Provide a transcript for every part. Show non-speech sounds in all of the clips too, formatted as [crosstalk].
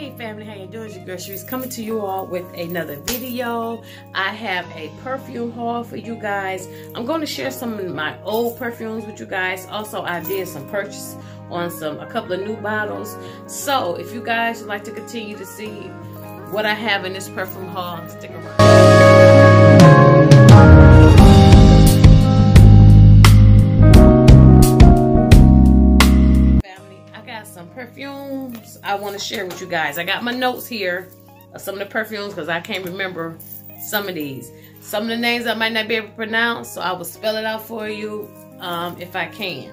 Hey family, how you doing? Your girl She's coming to you all with another video. I have a perfume haul for you guys. I'm going to share some of my old perfumes with you guys. Also, I did some purchase on some a couple of new bottles. So, if you guys would like to continue to see what I have in this perfume haul, stick around. I want to share with you guys. I got my notes here of some of the perfumes because I can't remember some of these. Some of the names I might not be able to pronounce, so I will spell it out for you um, if I can.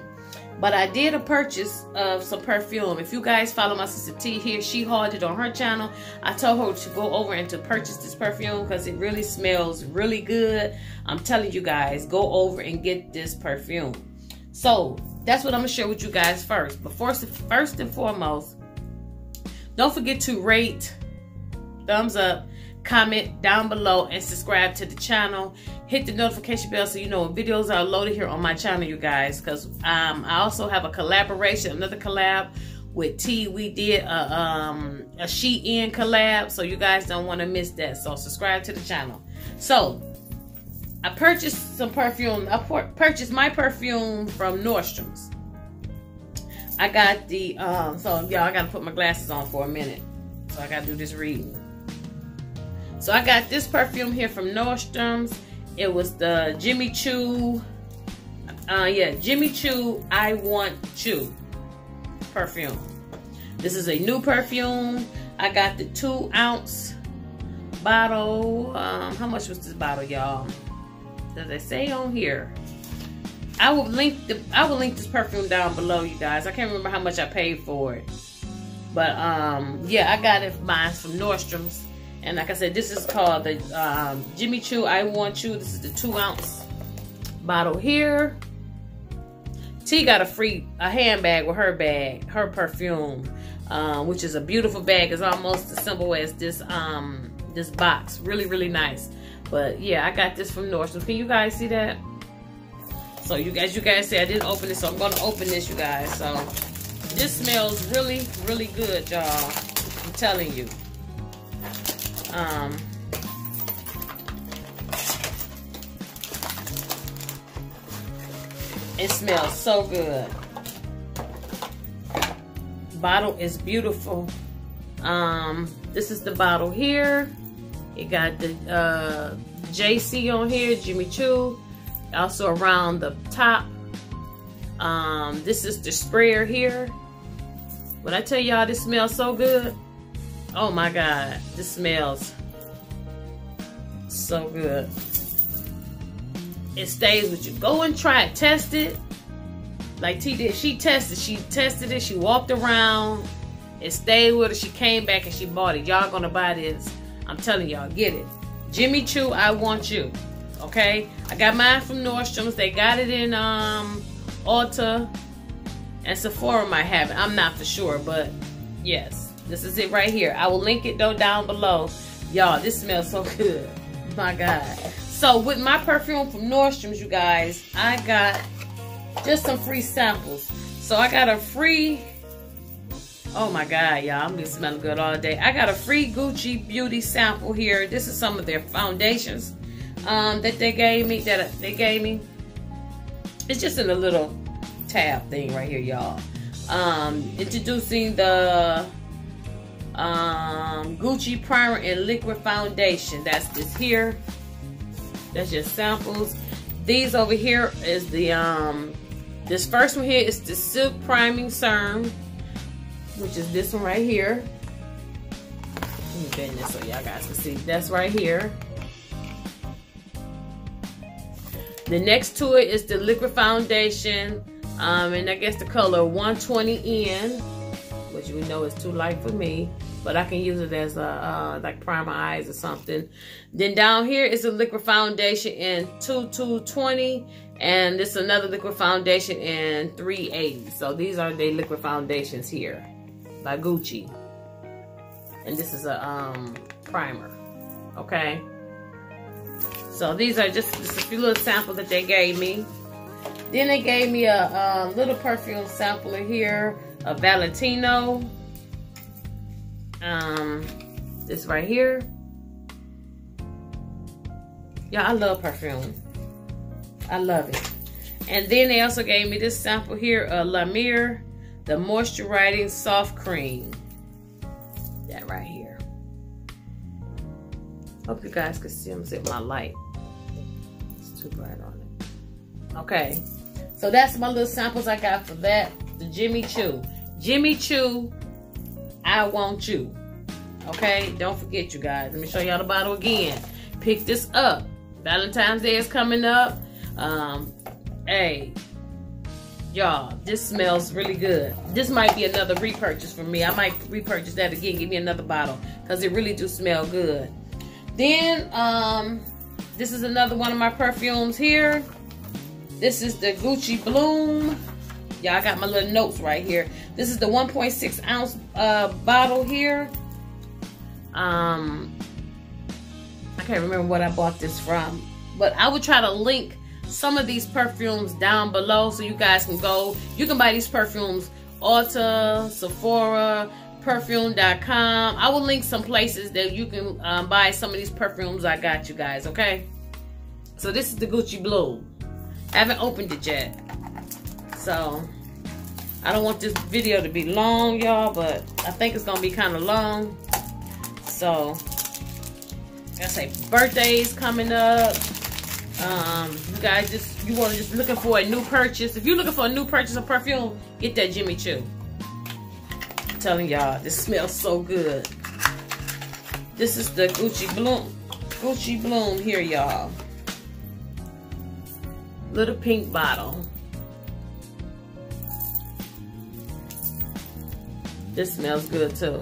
But I did a purchase of some perfume. If you guys follow my sister T here, she hauled it on her channel. I told her to go over and to purchase this perfume because it really smells really good. I'm telling you guys, go over and get this perfume. So that's what I'm gonna share with you guys first. But first, first and foremost, don't forget to rate, thumbs up, comment down below, and subscribe to the channel. Hit the notification bell so you know when videos are loaded here on my channel, you guys. Because um, I also have a collaboration, another collab with T. We did a, um, a Shein collab, so you guys don't want to miss that. So subscribe to the channel. So I purchased some perfume. I purchased my perfume from Nordstrom's. I got the, um, so y'all, I got to put my glasses on for a minute. So I got to do this reading. So I got this perfume here from Nordstrom's. It was the Jimmy Choo, uh, yeah, Jimmy Choo I Want Choo perfume. This is a new perfume. I got the two ounce bottle. Um, how much was this bottle, y'all? does it say on here? I will link the I will link this perfume down below, you guys. I can't remember how much I paid for it. But um yeah, I got it mine from Nordstrom's. And like I said, this is called the um, Jimmy Choo I Want You. This is the two ounce bottle here. T got a free a handbag with her bag, her perfume, um, which is a beautiful bag. It's almost as simple as this um this box. Really, really nice. But yeah, I got this from Nordstrom. Can you guys see that? So you guys, you guys say I didn't open it, so I'm gonna open this, you guys. So this smells really, really good, y'all. I'm telling you. Um, it smells so good. Bottle is beautiful. Um, this is the bottle here. It got the uh, JC on here, Jimmy Choo. Also around the top. Um, this is the sprayer here. When I tell y'all this smells so good, oh my God, this smells so good. It stays with you. Go and try it. Test it. Like T did. She tested. She tested it. She walked around. It stayed with her. She came back and she bought it. Y'all gonna buy this. I'm telling y'all, get it. Jimmy Choo, I want you. Okay? I got mine from Nordstrom's. They got it in um Ulta and Sephora might have it. I'm not for sure, but yes. This is it right here. I will link it though down below. Y'all, this smells so [laughs] good. My God. So with my perfume from Nordstrom's, you guys, I got just some free samples. So I got a free Oh my God, y'all, I'm been smelling good all day. I got a free Gucci Beauty sample here. This is some of their foundations um, that they gave me, that they gave me. It's just in a little tab thing right here, y'all. Um, introducing the um, Gucci Primer and Liquid Foundation. That's this here. That's just samples. These over here is the, um, this first one here is the Silk Priming Serum which is this one right here. Let me bend this so y'all guys can see. That's right here. The next to it is the liquid foundation. Um, and I guess the color 120N, which we know is too light for me. But I can use it as a uh, like primer eyes or something. Then down here is the liquid foundation in 2220. And this is another liquid foundation in 380. So these are the liquid foundations here by Gucci. And this is a um, primer, okay? So these are just, just a few little samples that they gave me. Then they gave me a, a little perfume sampler here, a Valentino. um, this right here. Yeah, I love perfume. I love it. And then they also gave me this sample here, uh, La Mer, the Moisturizing Soft Cream. That right here. Hope you guys can see them see my light. Too bright on it. Okay. So that's my little samples I got for that. The Jimmy Choo. Jimmy Choo, I want you. Okay, don't forget you guys. Let me show y'all the bottle again. Pick this up. Valentine's Day is coming up. Um, hey, y'all, this smells really good. This might be another repurchase for me. I might repurchase that again. Give me another bottle because it really do smell good. Then, um, this is another one of my perfumes here. This is the Gucci Bloom. Y'all got my little notes right here. This is the 1.6 ounce uh, bottle here. Um, I can't remember what I bought this from, but I would try to link some of these perfumes down below so you guys can go. You can buy these perfumes Ulta, Sephora, perfume.com. I will link some places that you can um, buy some of these perfumes I got you guys, okay? So this is the Gucci Bloom. I haven't opened it yet. So, I don't want this video to be long, y'all, but I think it's going to be kind of long. So, I say birthdays coming up. Um, you guys just, you want to just looking for a new purchase. If you're looking for a new purchase of perfume, get that Jimmy Choo. Telling y'all, this smells so good. This is the Gucci Bloom. Gucci Bloom here, y'all. Little pink bottle. This smells good too.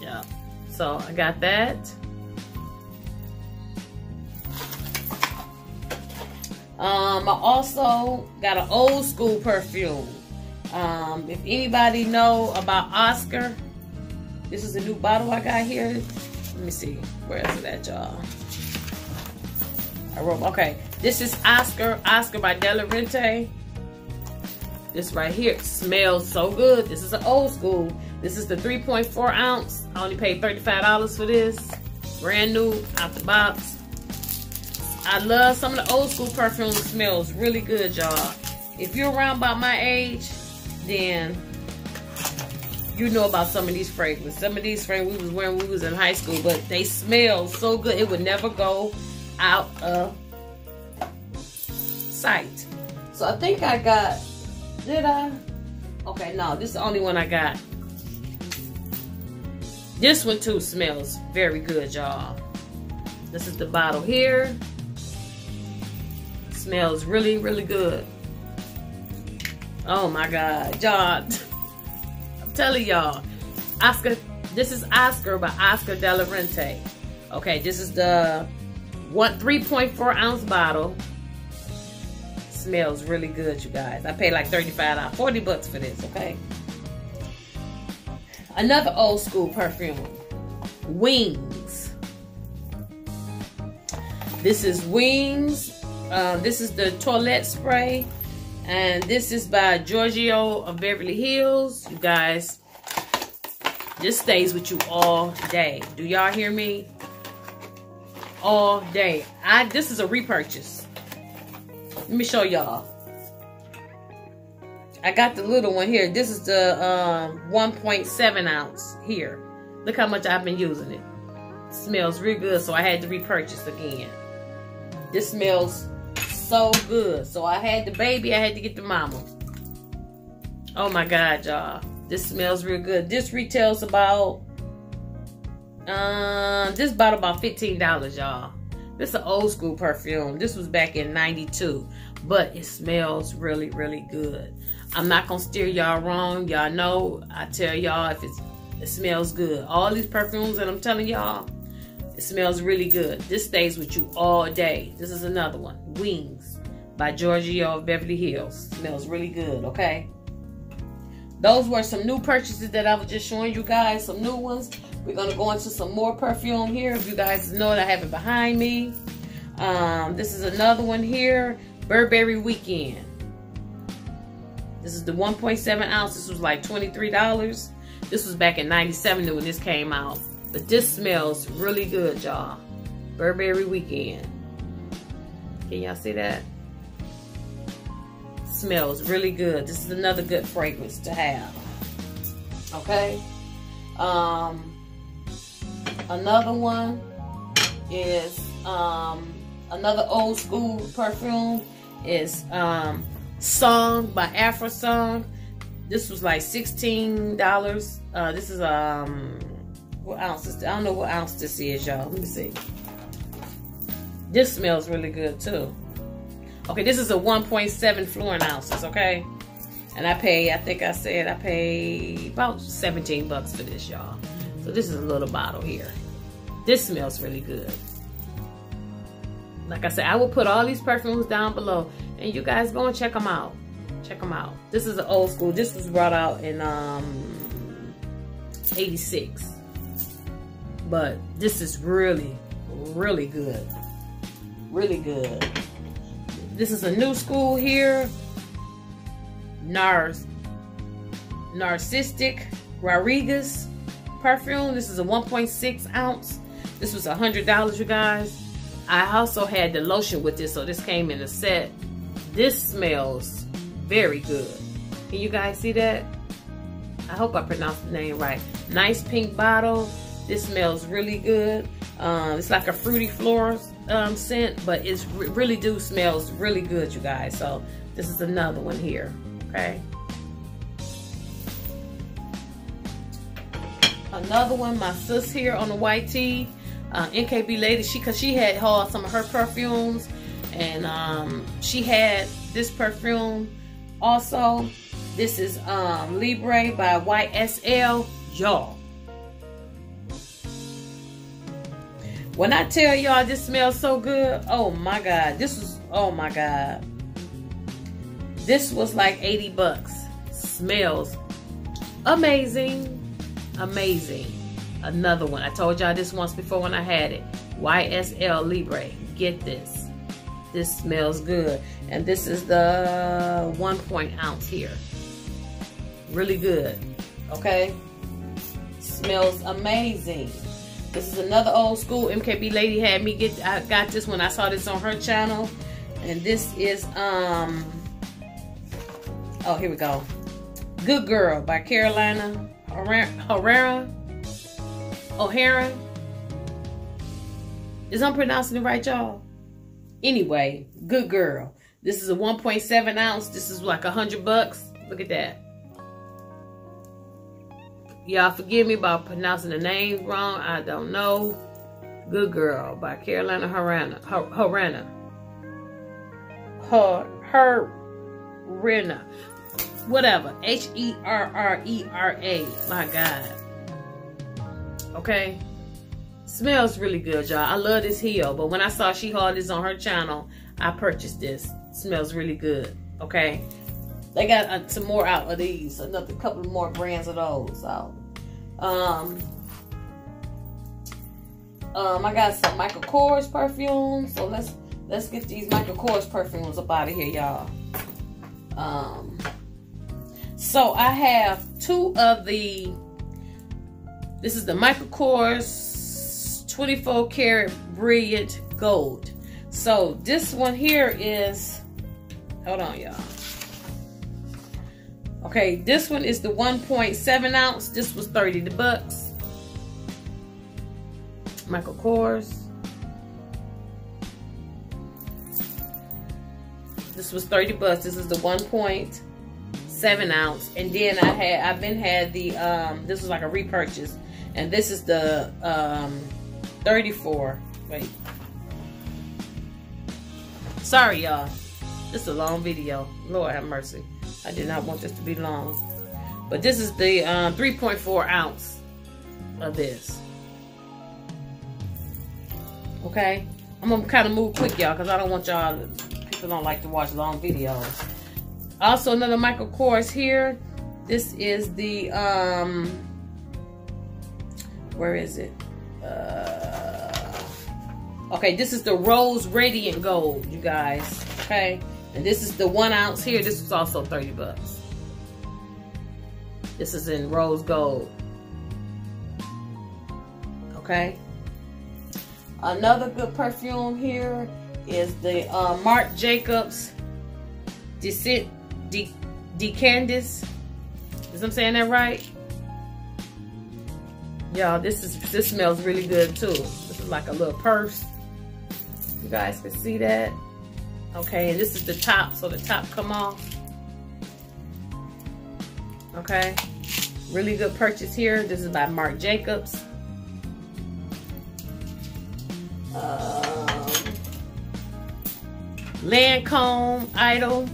Yeah. So I got that. Um, I also got an old school perfume. Um, if anybody know about Oscar, this is a new bottle I got here. Let me see. Where is it at, y'all? I wrote, okay. This is Oscar, Oscar by De La Renta. This right here smells so good. This is an old school. This is the 3.4 ounce. I only paid $35 for this. Brand new, out the box. I love some of the old school perfume smells really good, y'all. If you're around about my age, then you know about some of these fragrances. Some of these fragrances we was wearing when we was in high school, but they smell so good. It would never go out of sight. So I think I got did I? Okay, no, this is the only one I got. This one too smells very good, y'all. This is the bottle here. Smells really, really good. Oh my God, y'all. I'm telling y'all. Oscar, this is Oscar by Oscar De La Renta. Okay, this is the one 3.4 ounce bottle smells really good, you guys. I paid like 35 40 bucks for this, okay? Another old school perfume. Wings. This is Wings. Uh, this is the toilet spray. And this is by Giorgio of Beverly Hills. You guys, this stays with you all day. Do y'all hear me? All day. I This is a repurchase. Let me show y'all. I got the little one here. This is the um, 1.7 ounce here. Look how much I've been using it. it. Smells real good, so I had to repurchase again. This smells so good. So I had the baby, I had to get the mama. Oh my God, y'all. This smells real good. This retails about, uh, this bottle about $15, y'all. This is an old school perfume. This was back in 92, but it smells really, really good. I'm not to steer y'all wrong. Y'all know I tell y'all if it smells good. All these perfumes that I'm telling y'all, it smells really good. This stays with you all day. This is another one. Wings by Giorgio of Beverly Hills. Smells really good, okay? Those were some new purchases that I was just showing you guys. Some new ones. We're going to go into some more perfume here. If you guys know it, I have it behind me. Um, this is another one here. Burberry Weekend. This is the 1.7 ounce. This was like $23. This was back in 97 when this came out. But this smells really good, y'all. Burberry Weekend. Can y'all see that? Smells really good. This is another good fragrance to have. Okay. Um, another one is um, another old school perfume is um, Sung by Alfred Sung. This was like $16. Uh, this is, um, what ounce is, I don't know what ounce this is, y'all. Let me see. This smells really good too. Okay, this is a 1.7 fluid ounces, okay? And I pay, I think I said I pay about 17 bucks for this, y'all. So this is a little bottle here. This smells really good. Like I said, I will put all these perfumes down below. And you guys go and check them out. Check them out. This is an old school. This was brought out in um, 86. But this is really, really good. Really good. This is a new school here. Nars Narciso Rodriguez perfume. This is a 1.6 ounce. This was a $100, you guys. I also had the lotion with this, so this came in a set. This smells very good. Can you guys see that? I hope I pronounced the name right. Nice pink bottle. This smells really good. Um, it's like a fruity floral um, scent, but it really do smells really good, you guys. So this is another one here, okay? Another one, my sis here on the white tee uh, MKB lady, she cause she had hauled some of her perfumes, and um, she had this perfume also. This is um, Libre by YSL. Y'all, when I tell y'all this smells so good, oh my god, this was oh my god, this was like 80 bucks. Smells amazing, amazing another one. I told y'all this once before when I had it. YSL Libre. Get this. This smells good. And this is the one point ounce here. Really good. Okay? Smells amazing. This is another old school MKB lady had me get I got this when I saw this on her channel. And this is um oh here we go. Good Girl by Carolina Herrera. O'Hara. Is I'm pronouncing it right, y'all? Anyway, good girl. This is a 1.7 ounce. This is like a hundred bucks. Look at that. Y'all forgive me about pronouncing the names wrong. I don't know. Good Girl by Carolina Harana. Harana. Her, her, Rena. Whatever. H-E-R-R-E-R-A. My God. Okay? Smells really good, y'all. I love this heel, but when I saw she hauled this on her channel, I purchased this. Smells really good, okay? They got uh, some more out of these, another couple more brands of those out. Um, um, I got some Michael Kors perfumes, so let's let's get these Michael Kors perfumes up out of here, y'all. Um, so I have two of the this is the Michael Kors 24 karat brilliant gold. So this one here is, hold on y'all. Okay, this one is the 1.7 ounce. This was 30 the bucks. Michael Kors. This was 30 bucks. This is the 1.7 ounce. And then I had, I've been had the, um, this was like a repurchase. And this is the um, 34. Wait. Sorry, y'all. This is a long video. Lord have mercy. I did not want this to be long. But this is the um, 3.4 ounce of this. Okay? I'm going to kind of move quick, y'all, because I don't want y'all... People don't like to watch long videos. Also, another Michael Kors here. This is the... um where is it? Uh, okay, this is the Rose Radiant Gold, you guys. Okay, and this is the one ounce here. This is also 30 bucks. This is in rose gold. Okay. Another good perfume here is the uh, Marc Jacobs Decent De. Is I'm saying that right? Y'all, this is this smells really good too. This is like a little purse. You guys can see that. Okay, and this is the top, so the top come off. Okay, really good purchase here. This is by Marc Jacobs. Um, Lancome Idol.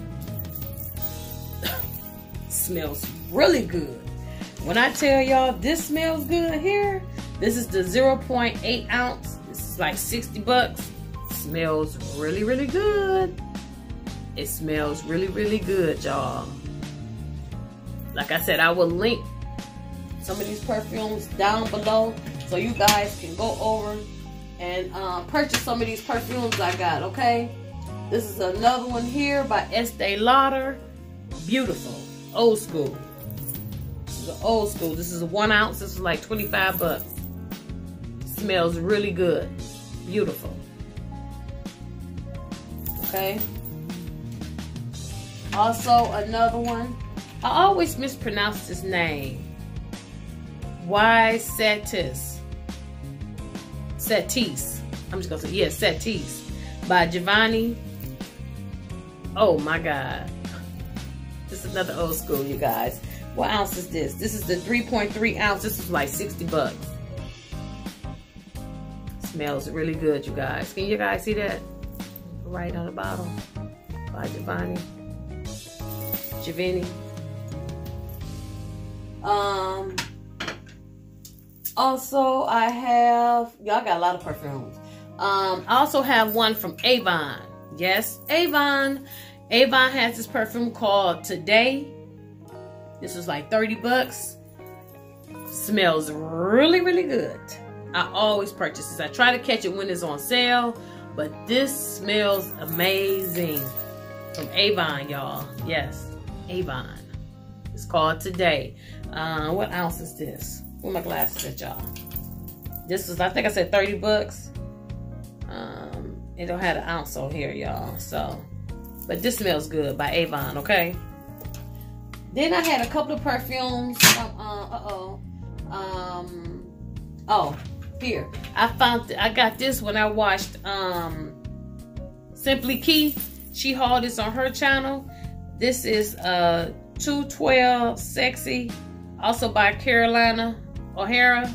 [laughs] smells really good. When I tell y'all this smells good here, this is the 0.8 ounce. This is like 60 bucks. Smells really, really good. It smells really, really good, y'all. Like I said, I will link some of these perfumes down below so you guys can go over and uh, purchase some of these perfumes I got, okay? This is another one here by Estee Lauder. Beautiful. Old school. This is old school. This is a one ounce. This is like 25 bucks. Smells really good. Beautiful. Okay. Also, another one. I always mispronounce his name. Why Satis? Satis. I'm just gonna say, yeah, Satis. By Giovanni. Oh my God. This is another old school, you guys. What ounce is this? This is the 3.3 ounce. This is like 60 bucks. Smells really good, you guys. Can you guys see that? Right on the bottom by Giovanni. Giovanni. Um, also, I have, y'all got a lot of perfumes. Um, I also have one from Avon. Yes, Avon. Avon has this perfume called Today. This is like 30 bucks. Smells really, really good. I always purchase this. I try to catch it when it's on sale, but this smells amazing. From Avon, y'all. Yes, Avon. It's called Today. Uh, what ounce is this? Where my glasses at, y'all? This is, I think I said 30 bucks. Um, it don't have an ounce on here, y'all. So, but this smells good by Avon, okay? Then I had a couple of perfumes from, uh, uh-oh. Um, oh, here. I found, I got this when I watched, um, Simply Keith. She hauled this on her channel. This is, uh, 212 Sexy, also by Carolina O'Hara.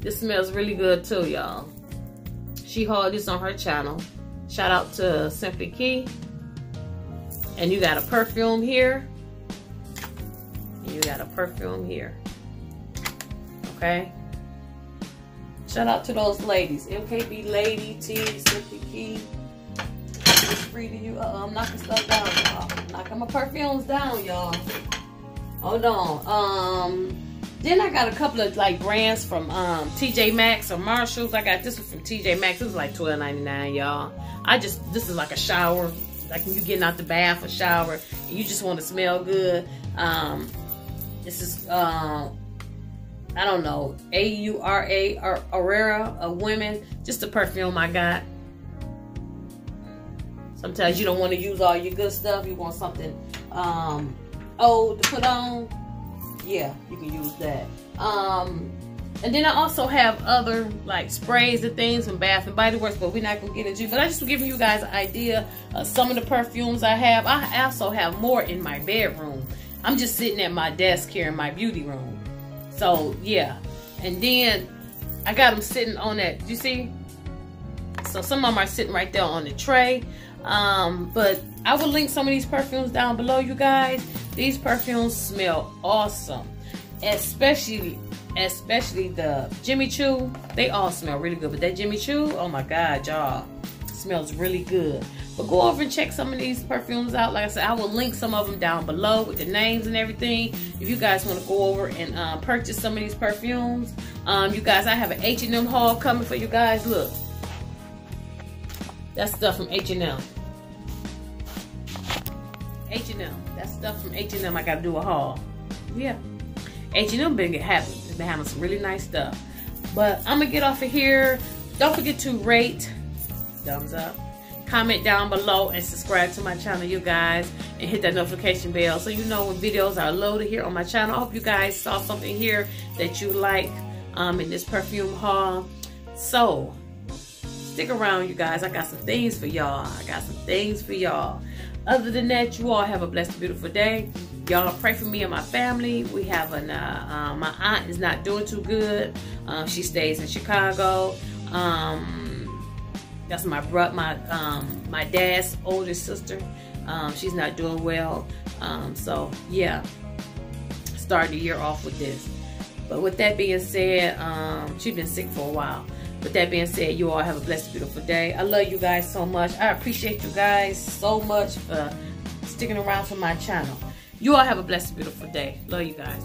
This smells really good too, y'all. She hauled this on her channel. Shout out to Simply Key. And you got a perfume here. And you got a perfume here. Okay? Shout out to those ladies. MKB Lady, T, Simply Key. It's free to you. Uh I'm knocking stuff down, y'all. Knocking my perfumes down, y'all. Hold on. Um, then I got a couple of like brands from um, TJ Maxx or Marshalls. I got this one from TJ Maxx. This is like $12.99, y'all. I just, this is like a shower. Like when you getting out the bath or shower, you just want to smell good. Um, this is, uh, I don't know, A-U-R-A, or Aurora of Women. Just a perfume I got. Sometimes you don't want to use all your good stuff. You want something um, old to put on. Yeah, you can use that. Um, and then I also have other like sprays and things from Bath and Body Works, but we're not gonna get into. It. But I just giving you guys an idea of some of the perfumes I have. I also have more in my bedroom. I'm just sitting at my desk here in my beauty room. So yeah, and then I got them sitting on that. You see? So some of them are sitting right there on the tray. Um, but I will link some of these perfumes down below, you guys. These perfumes smell awesome, especially especially the Jimmy Choo. They all smell really good, but that Jimmy Choo, oh my God, y'all, smells really good. But go over and check some of these perfumes out. Like I said, I will link some of them down below with the names and everything. If you guys want to go over and uh, purchase some of these perfumes. Um, you guys, I have an H&M haul coming for you guys. Look. That's stuff from H&M. H&M. That's stuff from H&M. I got to do a haul. Yeah. H&M been. They've been having some really nice stuff. But I'm gonna get off of here. Don't forget to rate, thumbs up, comment down below, and subscribe to my channel, you guys, and hit that notification bell so you know when videos are loaded here on my channel. I hope you guys saw something here that you like um, in this perfume haul. So, stick around, you guys. I got some things for y'all. I got some things for y'all. Other than that, you all have a blessed, beautiful day. Y'all pray for me and my family. We have an, uh, uh, my aunt is not doing too good. Um, she stays in Chicago. Um, that's my my um, my dad's older sister. Um, she's not doing well. Um, so yeah, start the year off with this. But with that being said, um, she's been sick for a while. With that being said, you all have a blessed, beautiful day. I love you guys so much. I appreciate you guys so much for sticking around for my channel. You all have a blessed, beautiful day. Love you guys.